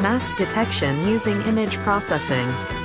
Mask detection using image processing.